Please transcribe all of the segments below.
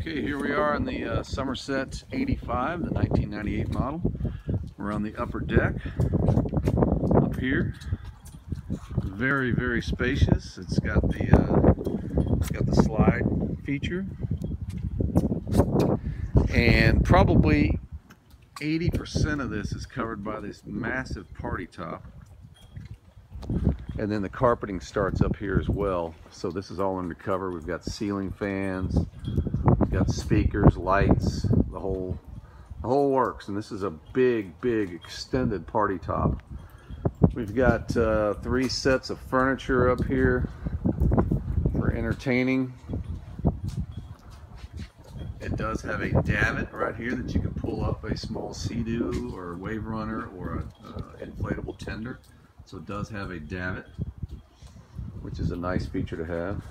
Okay, here we are in the uh, Somerset 85, the 1998 model. We're on the upper deck up here. Very, very spacious. It's got the uh, it's got the slide feature, and probably 80% of this is covered by this massive party top. And then the carpeting starts up here as well. So this is all under cover. We've got ceiling fans, got speakers, lights, the whole, the whole works. And this is a big, big extended party top. We've got uh, three sets of furniture up here for entertaining. It does have a davit right here that you can pull up a small Sea-Doo or Wave Runner or an uh, inflatable tender. So it does have a davit, which is a nice feature to have.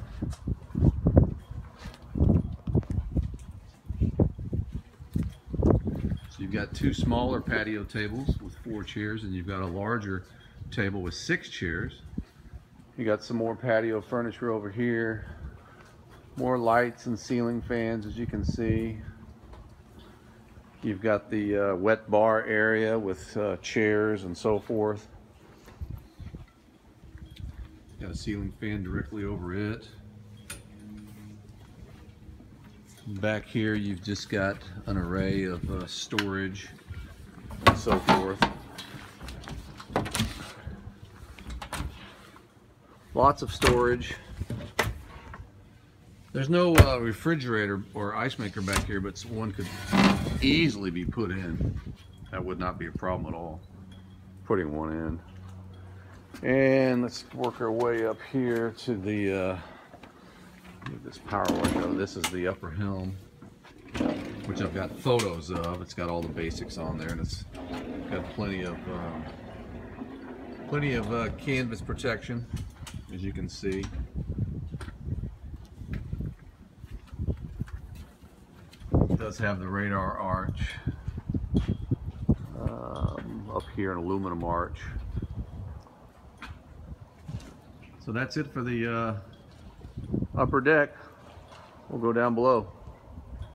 You've got two smaller patio tables with four chairs and you've got a larger table with six chairs. You got some more patio furniture over here. More lights and ceiling fans as you can see. You've got the uh, wet bar area with uh, chairs and so forth. Got a ceiling fan directly over it. Back here you've just got an array of uh, storage and so forth. Lots of storage. There's no uh, refrigerator or ice maker back here, but one could easily be put in. That would not be a problem at all, putting one in. And let's work our way up here to the uh, this power window. This is the upper helm, which I've got photos of. It's got all the basics on there, and it's got plenty of um, plenty of uh, canvas protection, as you can see. It does have the radar arch um, up here, an aluminum arch. So that's it for the uh, upper deck. We'll go down below.